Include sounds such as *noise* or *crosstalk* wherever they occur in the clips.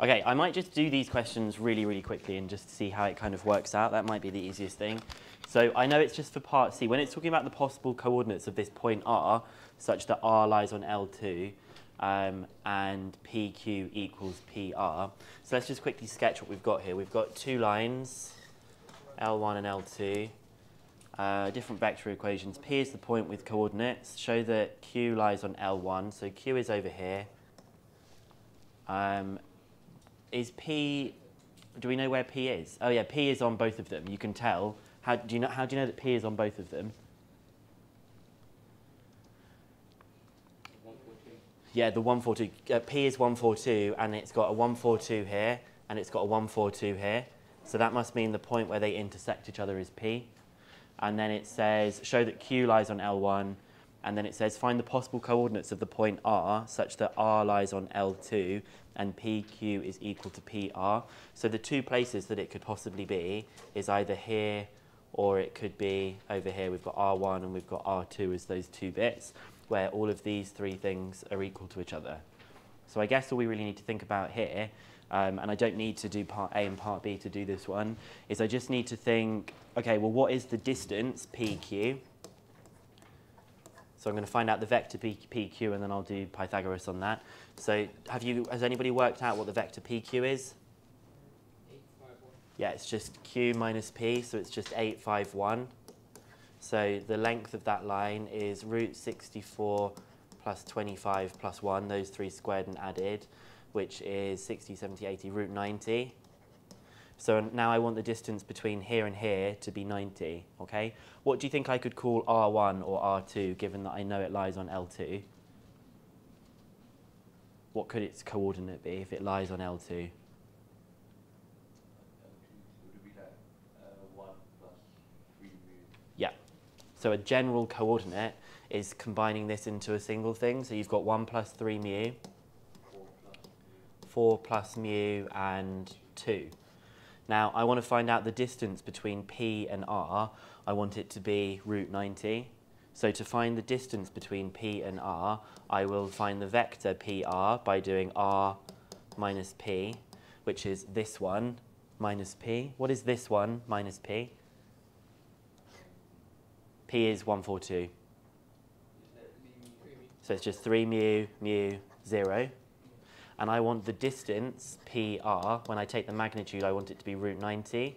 Okay, I might just do these questions really, really quickly and just see how it kind of works out. That might be the easiest thing. So I know it's just for part C. When it's talking about the possible coordinates of this point R, such that R lies on L2, um, and PQ equals PR. So let's just quickly sketch what we've got here. We've got two lines, L1 and L2, uh, different vector equations. P is the point with coordinates. Show that Q lies on L1, so Q is over here. Um, is P, do we know where P is? Oh yeah, P is on both of them. You can tell. How do you know, how do you know that P is on both of them? Yeah, the 142. Uh, P is 142, and it's got a 142 here, and it's got a 142 here. So that must mean the point where they intersect each other is P. And then it says, show that Q lies on L1, and then it says, find the possible coordinates of the point R such that R lies on L2 and PQ is equal to PR. So the two places that it could possibly be is either here or it could be over here. We've got R1 and we've got R2 as those two bits where all of these three things are equal to each other. So I guess all we really need to think about here, um, and I don't need to do part A and part B to do this one, is I just need to think, okay, well, what is the distance, PQ? So I'm going to find out the vector P, PQ and then I'll do Pythagoras on that. So have you, has anybody worked out what the vector PQ is? Yeah, it's just Q minus P, so it's just 851. So the length of that line is root 64 plus 25 plus 1, those three squared and added, which is 60, 70, 80, root 90. So now I want the distance between here and here to be 90, okay? What do you think I could call R1 or R2, given that I know it lies on L2? What could its coordinate be if it lies on L2? Yeah. So a general coordinate is combining this into a single thing. So you've got 1 plus 3 mu, 4 plus mu, and 2. Now, I want to find out the distance between P and R. I want it to be root 90. So to find the distance between P and R, I will find the vector PR by doing R minus P, which is this one minus P. What is this one minus P? P is 142. So it's just 3 mu, mu, 0. And I want the distance, PR, when I take the magnitude, I want it to be root 90.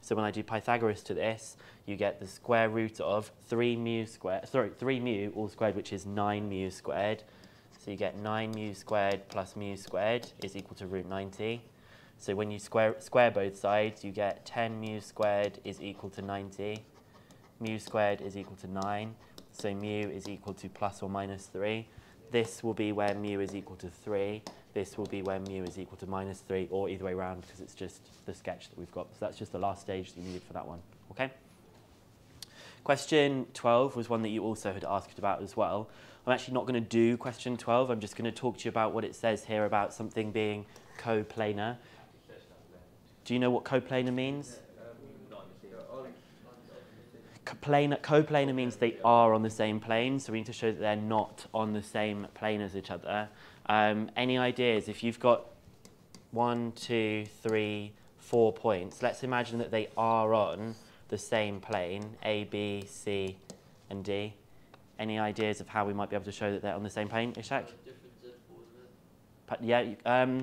So when I do Pythagoras to this, you get the square root of 3 mu squared, sorry, 3 mu all squared, which is 9 mu squared. So you get 9 mu squared plus mu squared is equal to root 90. So when you square, square both sides, you get 10 mu squared is equal to 90 mu squared is equal to 9, so mu is equal to plus or minus 3. This will be where mu is equal to 3. This will be where mu is equal to minus 3, or either way around, because it's just the sketch that we've got. So that's just the last stage that you needed for that one. Okay? Question 12 was one that you also had asked about as well. I'm actually not going to do question 12. I'm just going to talk to you about what it says here about something being coplanar. Do you know what coplanar means? Coplanar, coplanar means they are on the same plane, so we need to show that they're not on the same plane as each other. Um, any ideas? If you've got one, two, three, four points, let's imagine that they are on the same plane, A, B, C, and D. Any ideas of how we might be able to show that they're on the same plane, Ishak? Yeah, um,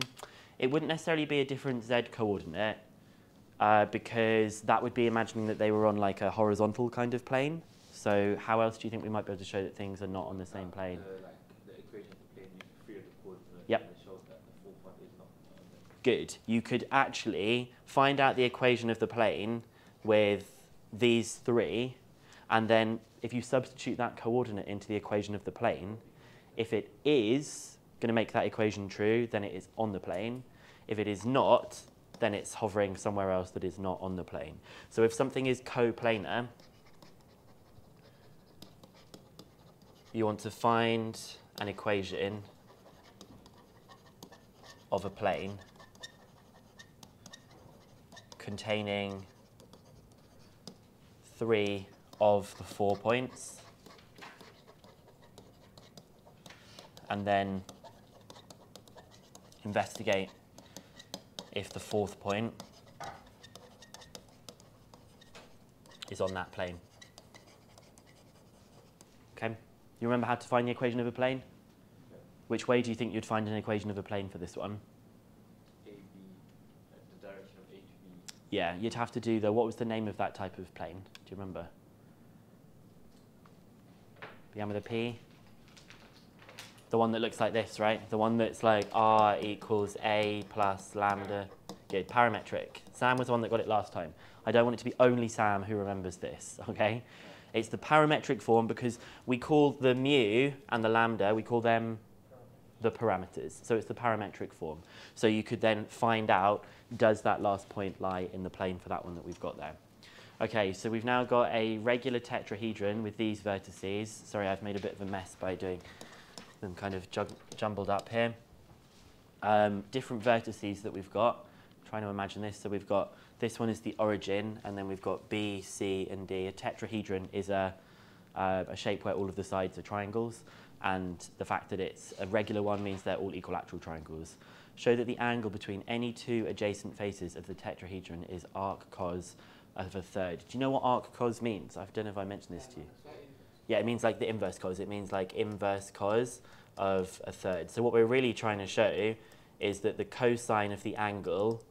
it wouldn't necessarily be a different z coordinate uh, because that would be imagining that they were on like a horizontal kind of plane. So how else do you think we might be able to show that things are not on the same plane? Uh, like the- Good. You could actually find out the equation of the plane with these three, and then if you substitute that coordinate into the equation of the plane, if it is going to make that equation true, then it is on the plane. If it is not, then it's hovering somewhere else that is not on the plane. So if something is coplanar, you want to find an equation of a plane containing three of the four points and then investigate if the fourth point is on that plane. Okay? You remember how to find the equation of a plane? Yeah. Which way do you think you'd find an equation of a plane for this one? A, B, uh, the direction of A to B. Yeah, you'd have to do the, what was the name of that type of plane? Do you remember? Began with a P? The one that looks like this, right? The one that's like R equals A plus lambda. Good, parametric. Sam was the one that got it last time. I don't want it to be only Sam who remembers this, *laughs* okay? It's the parametric form because we call the mu and the lambda, we call them the parameters. So it's the parametric form. So you could then find out, does that last point lie in the plane for that one that we've got there? Okay, so we've now got a regular tetrahedron with these vertices. Sorry, I've made a bit of a mess by doing them kind of jumbled up here. Um, different vertices that we've got. trying to imagine this. So we've got this one is the origin, and then we've got B, C, and D. A tetrahedron is a, uh, a shape where all of the sides are triangles, and the fact that it's a regular one means they're all equilateral triangles. Show that the angle between any two adjacent faces of the tetrahedron is arc cos of a third. Do you know what arc cos means? I don't know if I mentioned this to you. Yeah, it means like the inverse cos. It means like inverse cos of a third. So what we're really trying to show is that the cosine of the angle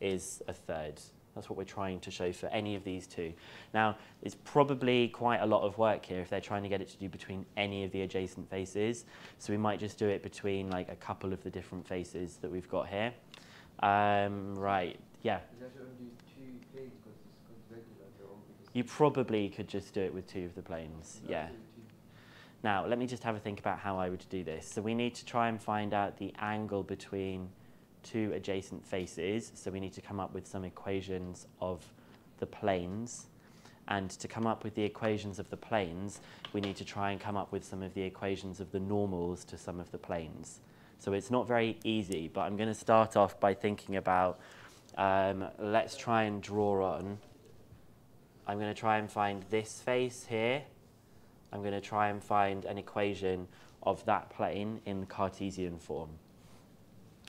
is a third. That's what we're trying to show for any of these two. Now, it's probably quite a lot of work here if they're trying to get it to do between any of the adjacent faces. So we might just do it between like a couple of the different faces that we've got here. Um, right, yeah. Is that only two planes because it's because regular they're all because You probably could just do it with two of the planes, No, yeah. Now, let me just have a think about how I would do this. So we need to try and find out the angle between two adjacent faces. So we need to come up with some equations of the planes. And to come up with the equations of the planes, we need to try and come up with some of the equations of the normals to some of the planes. So it's not very easy, but I'm going to start off by thinking about, um, let's try and draw on. I'm going to try and find this face here. I'm going to try and find an equation of that plane in Cartesian form.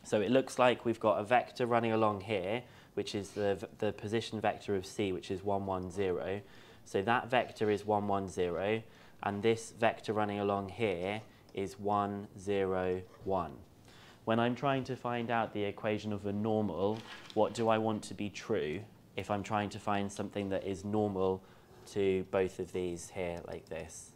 So it looks like we've got a vector running along here, which is the, the position vector of c, which is 1, 1, 0. So that vector is 1, 1, 0, and this vector running along here is 1, 0, 1. When I'm trying to find out the equation of a normal, what do I want to be true if I'm trying to find something that is normal to both of these here like this?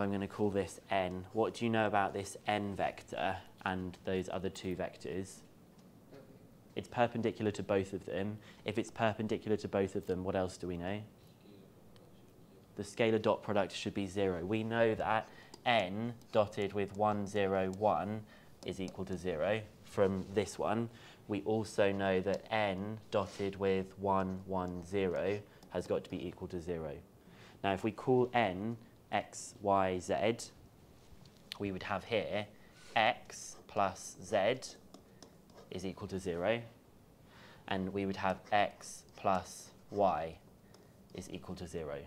I'm going to call this n, what do you know about this n vector and those other two vectors? It's perpendicular to both of them. If it's perpendicular to both of them, what else do we know? The scalar dot product should be zero. We know that n dotted with 1, 0, 1 is equal to zero from this one. We also know that n dotted with 1, 1, 0 has got to be equal to zero. Now, if we call n x, y, z, we would have here x plus z is equal to 0, and we would have x plus y is equal to 0.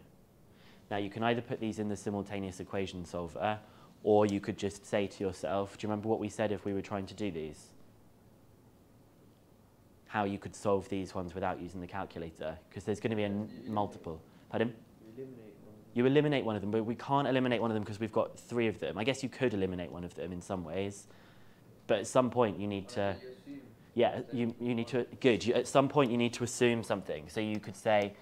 Now, you can either put these in the simultaneous equation solver, or you could just say to yourself, do you remember what we said if we were trying to do these? How you could solve these ones without using the calculator, because there's going to be a multiple. Pardon? You eliminate one. You eliminate one of them, but we can't eliminate one of them because we've got three of them. I guess you could eliminate one of them in some ways, but at some point you need to. Yeah, you, you need to. Good. You, at some point you need to assume something. So you could say,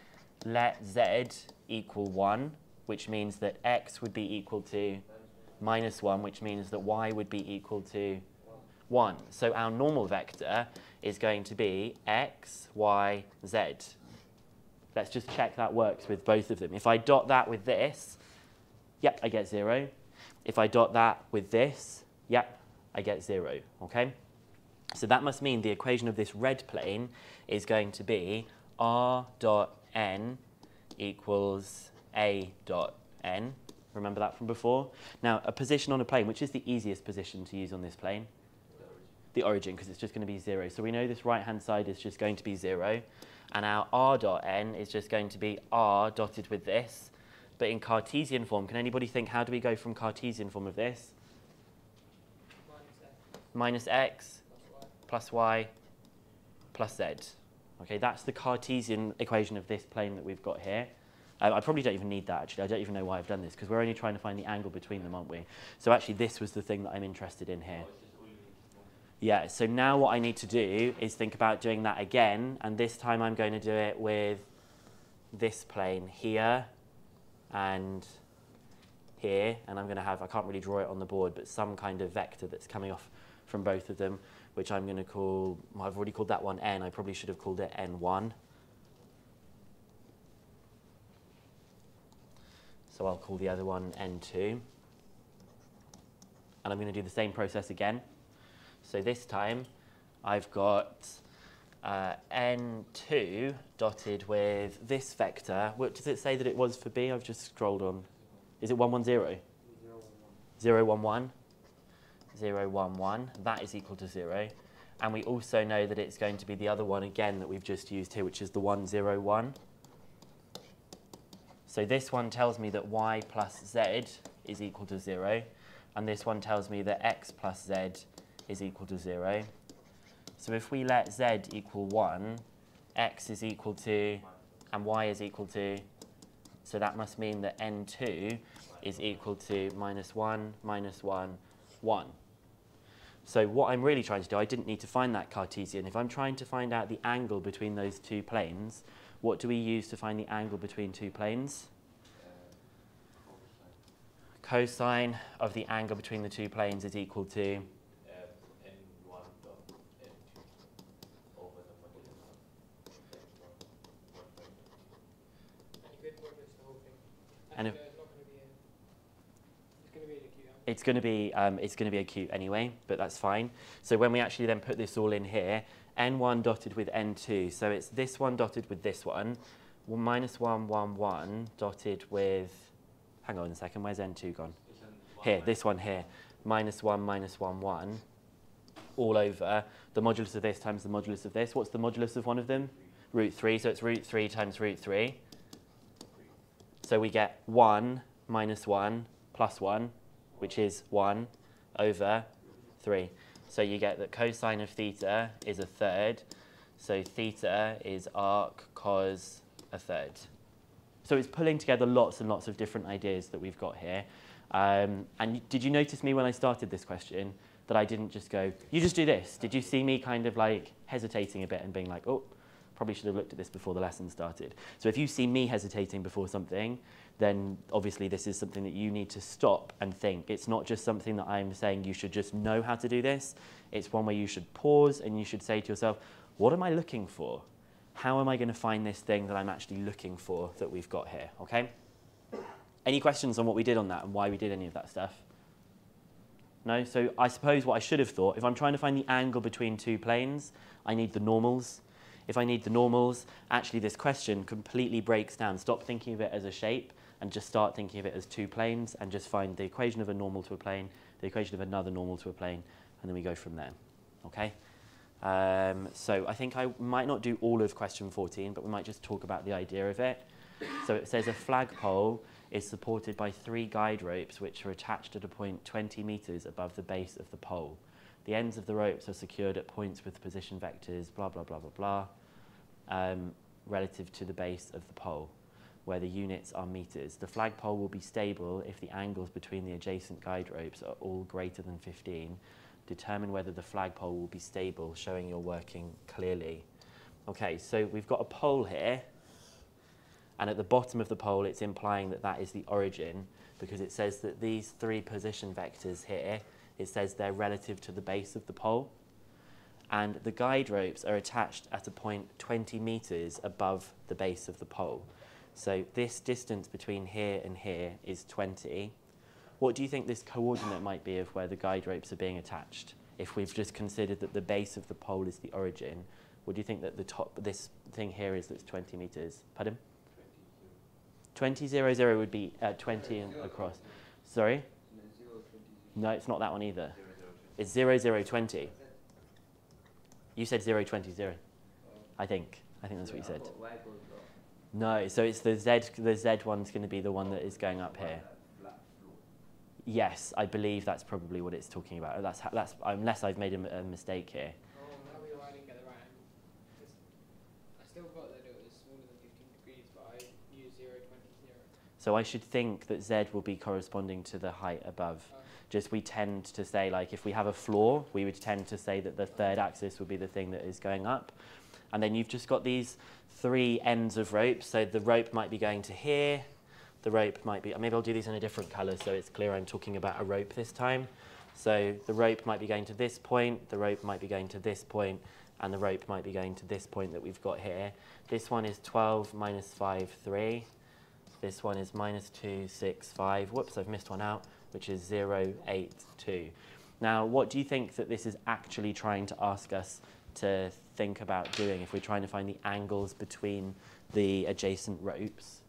let z equal 1, which means that x would be equal to minus 1, which means that y would be equal to 1. So our normal vector is going to be x, y, z. Let's just check that works with both of them. If I dot that with this, yep, I get 0. If I dot that with this, yep, I get 0. Okay? So that must mean the equation of this red plane is going to be r dot n equals a dot n. Remember that from before? Now, a position on a plane, which is the easiest position to use on this plane? The origin, because it's just going to be 0. So we know this right-hand side is just going to be 0. And our r dot n is just going to be r dotted with this. But in Cartesian form, can anybody think how do we go from Cartesian form of this? minus x plus y plus z. Okay, that's the Cartesian equation of this plane that we've got here. Um, I probably don't even need that actually. I don't even know why I've done this because we're only trying to find the angle between them, aren't we? So actually this was the thing that I'm interested in here. Oh, it's just all you need to know. Yeah, so now what I need to do is think about doing that again, and this time I'm going to do it with this plane here and here, and I'm going to have, I can't really draw it on the board, but some kind of vector that's coming off from both of them, which I'm going to call, well, I've already called that one n, I probably should have called it n1. So I'll call the other one n2. And I'm going to do the same process again. So this time I've got uh, n2 dotted with this vector. What does it say that it was for b? I've just scrolled on. Is it 110? Zero, one, one. 0, 1, 1. 0, 1, 1. That is equal to 0. And we also know that it's going to be the other one again that we've just used here, which is the 101. So this one tells me that y plus z is equal to 0. And this one tells me that x plus z is equal to 0. So if we let z equal 1, x is equal to, and y is equal to, so that must mean that n2 is equal to minus 1, minus 1, 1. So what I'm really trying to do, I didn't need to find that Cartesian. If I'm trying to find out the angle between those two planes, what do we use to find the angle between two planes? Cosine of the angle between the two planes is equal to, Um, N1 dot N2 over the modulus of N1 1 by And you get modulus the whole thing. And And, if- uh, it's not going to be a, it's going to be an acute. huh? It's going to be um, it's going to be acute anyway, but that's fine. So when we actually then put this all in here, n1 dotted with n2, so it's this one dotted with this one, well, minus 1, 1, 1 dotted with, hang on a second, where's n2 gone? It's an one Here, this one here, minus 1, minus 1, 1, all over the modulus of this times the modulus of this. What's the modulus of one of them? Root 3, so it's root 3 times root 3. So we get 1 minus 1 plus 1, which is 1 over 3. So you get that cosine of theta is a third. So theta is arc cos a third. So it's pulling together lots and lots of different ideas that we've got here. Um, and did you notice me when I started this question that I didn't just go, you just do this? Did you see me kind of like hesitating a bit and being like, oh, probably should have looked at this before the lesson started. So if you see me hesitating before something, then obviously this is something that you need to stop and think. It's not just something that I'm saying you should just know how to do this. It's one where you should pause and you should say to yourself, what am I looking for? How am I going to find this thing that I'm actually looking for that we've got here, okay? Any questions on what we did on that and why we did any of that stuff? No? So I suppose what I should have thought, if I'm trying to find the angle between two planes, I need the normals. If I need the normals, actually this question completely breaks down. Stop thinking of it as a shape and just start thinking of it as two planes and just find the equation of a normal to a plane, the equation of another normal to a plane, and then we go from there. Okay? Um, so I think I might not do all of question 14, but we might just talk about the idea of it. So it says a flagpole is supported by three guide ropes which are attached at a point 20 metres above the base of the pole. The ends of the ropes are secured at points with position vectors, blah, blah, blah, blah, blah, um, relative to the base of the pole, where the units are metres. The flagpole will be stable if the angles between the adjacent guide ropes are all greater than 15. Determine whether the flagpole will be stable, showing your working clearly. Okay, so we've got a pole here, and at the bottom of the pole, it's implying that that is the origin, because it says that these three position vectors here, it says they're relative to the base of the pole. And the guide ropes are attached at a point 20 meters above the base of the pole. So this distance between here and here is 20. What do you think this coordinate might be of where the guide ropes are being attached? If we've just considered that the base of the pole is the origin, what do you think that the top, this thing here is that's 20 meters? Pardon? 20, 0, 0 would be uh, 20 and across. Sorry? And then zero, twenty, zero. No, it's not that one either. 0, 0, 2. It's 0, 0, 20. You said 0, 20, 0. I think. I think that's what you said. No, so it's the Z, the Z one's going to be the one that is going up here. Yes, I believe that's probably what it's talking about. That's, that's unless I've made a mistake here. I didn't get the right angle. 'Cause I still got that it was smaller than 15 degrees, but I used 0, 20, 0. So I should think that Z will be corresponding to the height above. Just we tend to say, like, if we have a floor, we would tend to say that the third axis would be the thing that is going up. And then you've just got these three ends of rope. So the rope might be going to here. The rope might be, maybe I'll do these in a different color so it's clear I'm talking about a rope this time. So the rope might be going to this point, the rope might be going to this point, and the rope might be going to this point that we've got here. This one is 12 minus 5, 3. This one is minus 2, 6, 5. Whoops, I've missed one out, which is 0, 8, 2. Now, what do you think that this is actually trying to ask us to think about doing if we're trying to find the angles between the adjacent ropes?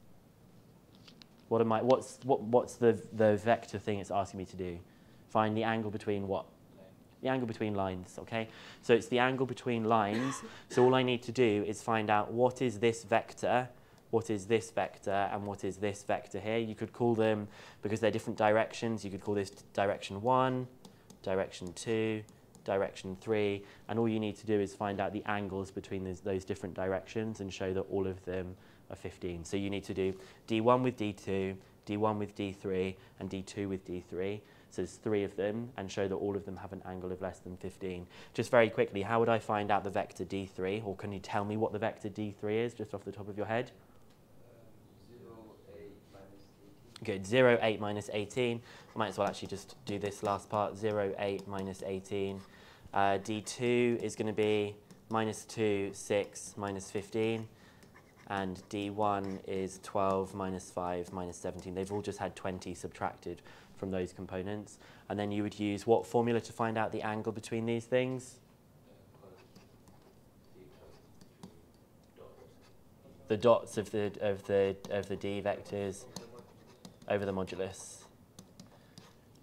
What am I, what's, what, what's the, the vector thing it's asking me to do? Find the angle between what? The angle between lines, okay? So it's the angle between lines. so all I need to do is find out what is this vector, what is this vector, and what is this vector here. You could call them, because they're different directions, you could call this direction 1, direction 2, direction 3, and all you need to do is find out the angles between those, those different directions and show that all of them are 15. So you need to do D1 with D2, D1 with D3, and D2 with D3. So there's three of them, and show that all of them have an angle of less than 15. Just very quickly, how would I find out the vector D3? Or can you tell me what the vector D3 is, just off the top of your head? Um, zero, eight minus Good, 0, 8 minus 18. I might as well actually just do this last part. 0, 8 minus 18. Uh, D2 is going to be minus 2, 6, minus 15. And D1 is 12 minus 5 minus 17. They've all just had 20 subtracted from those components. And then you would use what formula to find out the angle between these things? The dots of the, of the, of the D vectors over the modulus.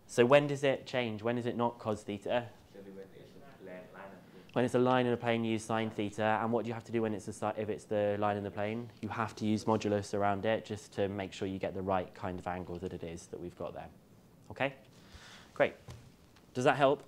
So when does it change? When is it not cos theta? When it's a line in a plane, you use sine theta. And what do you have to do when it's a, if it's the line in the plane? You have to use modulus around it just to make sure you get the right kind of angle that it is that we've got there. Okay? Great. Does that help?